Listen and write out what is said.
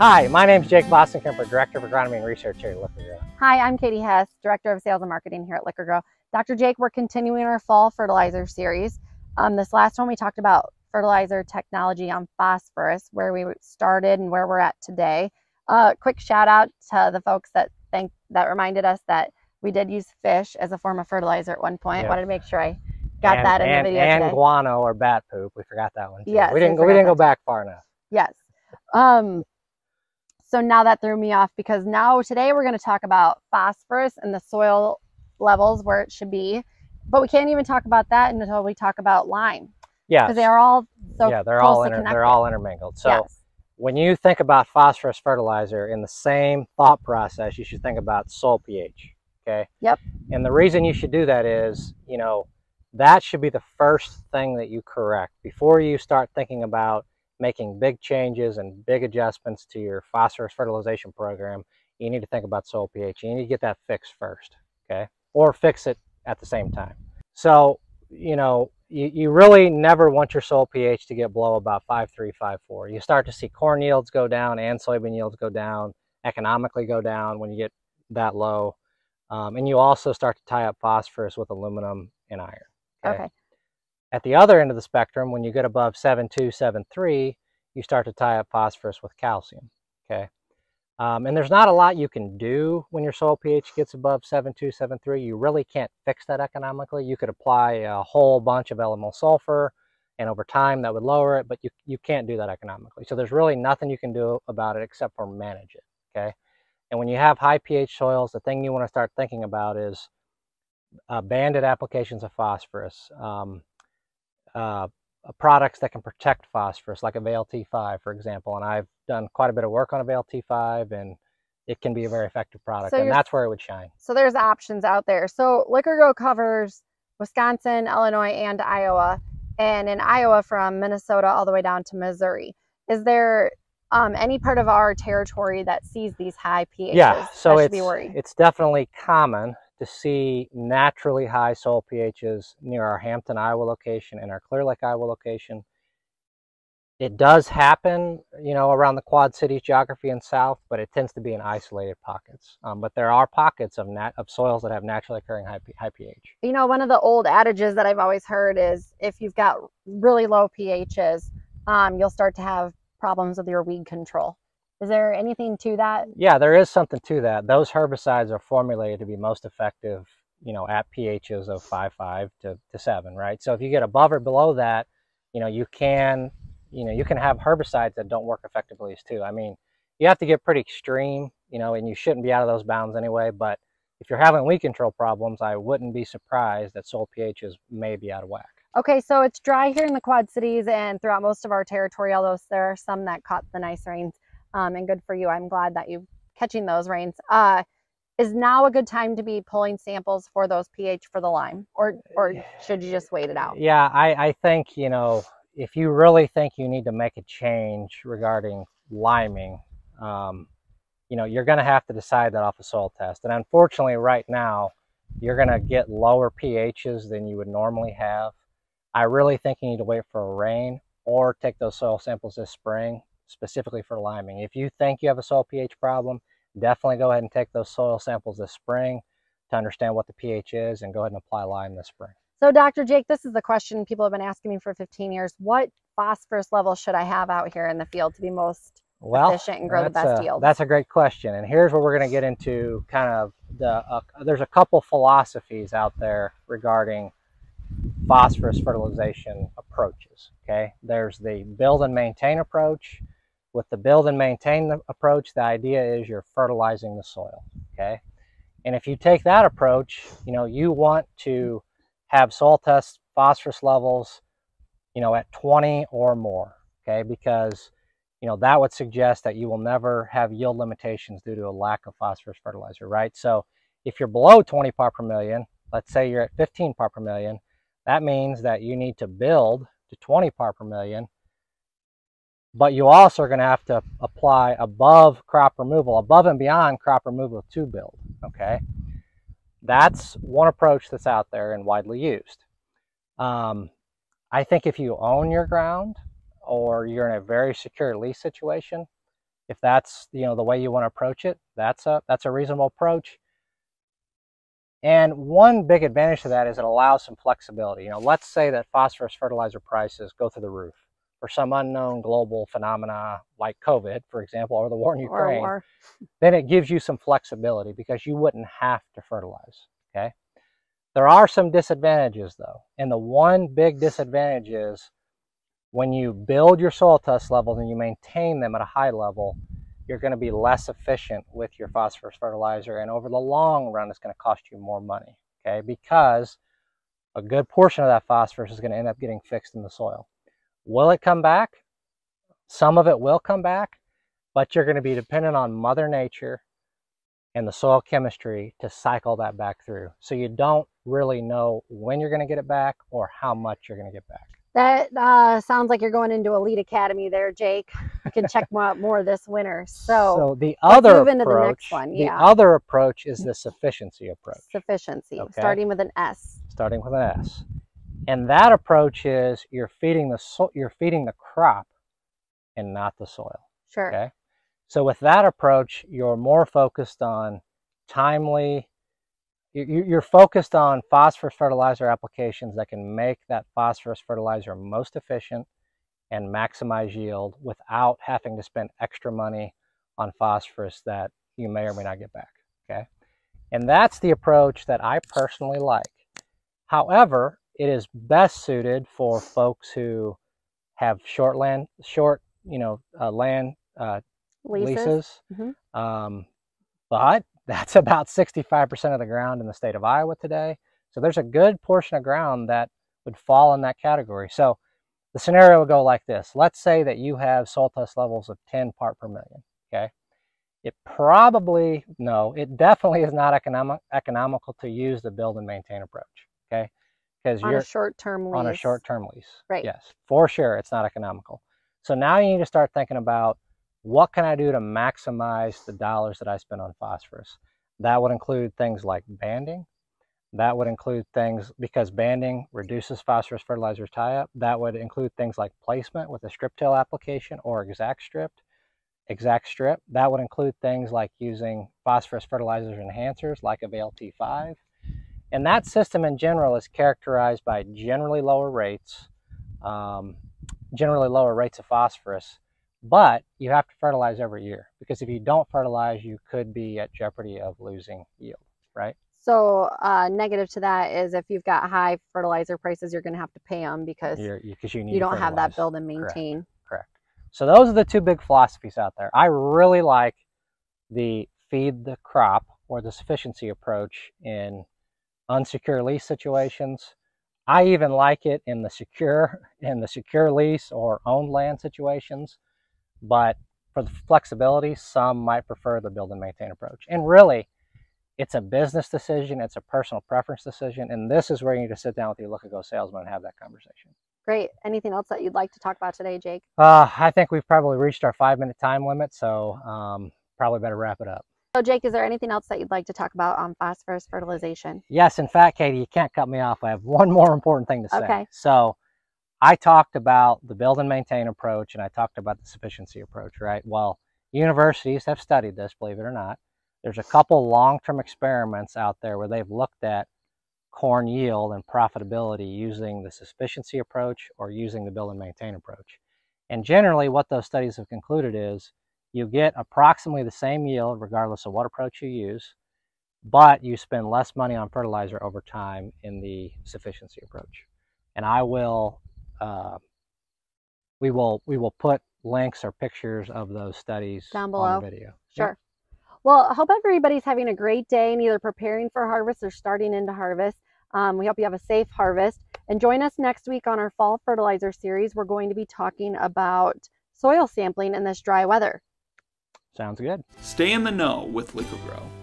Hi, my name is Jake Vossenkemper, Director of Agronomy and Research here at Liqui-Grow. Hi, I'm Katie Hess, Director of Sales and Marketing here at Liqui-Grow. Dr. Jake, we're continuing our fall fertilizer series. Um, this last one we talked about fertilizer technology on phosphorus, where we started and where we're at today. Uh, quick shout out to the folks that think that reminded us that we did use fish as a form of fertilizer at one point. Yeah. Wanted to make sure I got and, that in and, the video And today. guano or bat poop. We forgot that one too. Yes, we didn't we go, we didn't go back far enough. Yes. Um, so now that threw me off because now today we're going to talk about phosphorus and the soil levels where it should be. But we can't even talk about that until we talk about lime Yeah. because they are all so yeah, they're all inter- connected. they're all intermingled. So yes. when you think about phosphorus fertilizer in the same thought process, you should think about soil pH. Okay. Yep. And the reason you should do that is, you know, that should be the first thing that you correct before you start thinking about making big changes and big adjustments to your phosphorus fertilization program. You need to think about soil pH. You need to get that fixed first. Okay. Or fix it at the same time. So, you know, you, you really never want your soil pH to get below about 5.3, 5.4. You start to see corn yields go down and soybean yields go down, economically go down when you get that low. Um, and you also start to tie up phosphorus with aluminum and iron. Okay. At the other end of the spectrum, when you get above 7.2, 7.3, you start to tie up phosphorus with calcium. Okay. Um, and there's not a lot you can do when your soil pH gets above 7.2, 7.3. You really can't fix that economically. You could apply a whole bunch of elemental sulfur, and over time that would lower it, but you, you can't do that economically. So there's really nothing you can do about it except for manage it. Okay. And when you have high pH soils, the thing you want to start thinking about is uh, banded applications of phosphorus, um, uh, products that can protect phosphorus, like Avail T5, for example. And I've done quite a bit of work on Avail T5, and it can be a very effective product, So and that's where it would shine. So there's options out there. So Liqui-Grow covers Wisconsin, Illinois, and Iowa, and in Iowa from Minnesota all the way down to Missouri. Is there um, any part of our territory that sees these high pHs? Yeah, so it's be worried. it's definitely common to see naturally high soil pHs near our Hampton, Iowa location and our Clear Lake, Iowa location. It does happen, you know, around the Quad Cities geography and south, but it tends to be in isolated pockets. Um, but there are pockets of nat of soils that have naturally occurring high, high pH. You know, one of the old adages that I've always heard is if you've got really low pHs, um, you'll start to have problems with your weed control. Is there anything to that? Yeah, there is something to that. Those herbicides are formulated to be most effective, you know, at pHs of 5.5 to, to 7, right? So if you get above or below that, you know, you can, you know, you can have herbicides that don't work effectively as too. I mean, you have to get pretty extreme, you know, and you shouldn't be out of those bounds anyway, but if you're having weed control problems, I wouldn't be surprised that soil pHs may be out of whack. Okay, so it's dry here in the Quad Cities and throughout most of our territory, although there are some that caught the nice rains. Um, and good for you. I'm glad that you're catching those rains. Uh, is now a good time to be pulling samples for those pH for the lime, or or should you just wait it out? Yeah, I, I think, you know, if you really think you need to make a change regarding liming, um, you know, you're going to have to decide that off a soil test. And unfortunately, right now, you're going to get lower pHs than you would normally have. I really think you need to wait for a rain or take those soil samples this spring, specifically for liming. If you think you have a soil pH problem, definitely go ahead and take those soil samples this spring to understand what the pH is and go ahead and apply lime this spring. So, Dr. Jake, this is the question people have been asking me for 15 years. What phosphorus level should I have out here in the field to be most well, efficient and grow the best a, yields? That's a great question, and here's where we're going to get into kind of the. Uh, there's a couple philosophies out there regarding phosphorus fertilization approaches. Okay, there's the build and maintain approach. With the build and maintain approach, the idea is you're fertilizing the soil. Okay, and if you take that approach, you know you want to have soil test phosphorus levels, you know, at 20 or more. Okay, because you know, that would suggest that you will never have yield limitations due to a lack of phosphorus fertilizer, right? So if you're below 20 part per million, let's say you're at 15 part per million, that means that you need to build to 20 part per million, but you also are going to have to apply above crop removal, above and beyond crop removal to build, okay? That's one approach that's out there and widely used. Um, I think if you own your ground, or you're in a very secure lease situation, if that's you know the way you want to approach it, that's a that's a reasonable approach. And one big advantage to that is it allows some flexibility. You know, let's say that phosphorus fertilizer prices go through the roof for some unknown global phenomena like COVID, for example, or the war in Ukraine. Or Then it gives you some flexibility because you wouldn't have to fertilize. Okay. There are some disadvantages though. And the one big disadvantage is when you build your soil test levels and you maintain them at a high level, you're going to be less efficient with your phosphorus fertilizer. And over the long run, it's going to cost you more money. Okay. Because a good portion of that phosphorus is going to end up getting fixed in the soil. Will it come back? Some of it will come back, but you're going to be dependent on Mother Nature and the soil chemistry to cycle that back through. So you don't really know when you're going to get it back or how much you're going to get back. that uh, sounds like you're going into Elite Academy there, Jake. You can check more, more this winter. So, the other move into the approach, next one, the other approach is the sufficiency approach, sufficiency, Okay. starting with an S. starting with an S. And that approach is you're feeding the so- you're feeding the crop and not the soil. Sure. Okay. So with that approach, you're more focused on timely, you- you- you're focused on phosphorus fertilizer applications that can make that phosphorus fertilizer most efficient and maximize yield without having to spend extra money on phosphorus that you may or may not get back. Okay. And that's the approach that I personally like. However, it is best suited for folks who have short land, short, you know, uh, land uh, Leases. leases. Mhm. Um, but that's about 65% of the ground in the state of Iowa today. So there's a good portion of ground that would fall in that category. So the scenario would go like this. Let's say that you have soil test levels of 10 part per million, okay? It probably, no, it definitely is not economic, economical to use the build and maintain approach, okay? Because On you're a short-term lease. on a short-term lease. Right. Yes, for sure, it's not economical. So now you need to start thinking about what can I do to maximize the dollars that I spend on phosphorus. That would include things like banding. That would include things because banding reduces phosphorus fertilizer tie-up. That would include things like placement with a strip till application or exact strip. Exact strip. That would include things like using phosphorus fertilizers enhancers like Avail T5. And that system in general is characterized by generally lower rates, um, generally lower rates of phosphorus, but you have to fertilize every year because if you don't fertilize, you could be at jeopardy of losing yield, right? So uh, negative to that is if you've got high fertilizer prices, you're going to have to pay them because You're, you, you, need you don't have that build and Correct. maintain. Correct. So those are the two big philosophies out there. I really like the feed the crop or the sufficiency approach in unsecure lease situations. I even like it in the secure in the secure lease or owned land situations. But for the flexibility, some might prefer the build and maintain approach. And really, it's a business decision, it's a personal preference decision, and this is where you need to sit down with your look and go salesman and have that conversation. Great. Anything else that you'd like to talk about today, Jake? Uh, I think we've probably reached our five minute time limit, so um, probably better wrap it up. So, Jake, is there anything else that you'd like to talk about on phosphorus fertilization? Yes, in fact, Katie, you can't cut me off. I have one more important thing to say. Okay. So I talked about the build and maintain approach and I talked about the sufficiency approach, right? Well, universities have studied this, believe it or not. There's a couple long term experiments out there where they've looked at corn yield and profitability using the sufficiency approach or using the build and maintain approach. And generally, what those studies have concluded is you get approximately the same yield regardless of what approach you use, but you spend less money on fertilizer over time in the sufficiency approach. And I will, uh, we will, we will put links or pictures of those studies Down on below. the video. Sure. Well, I hope everybody's having a great day and either preparing for harvest or starting into harvest. Um, we hope you have a safe harvest. And join us next week on our fall fertilizer series. We're going to be talking about soil sampling in this dry weather. Sounds good. Stay in the know with Liqui-Grow.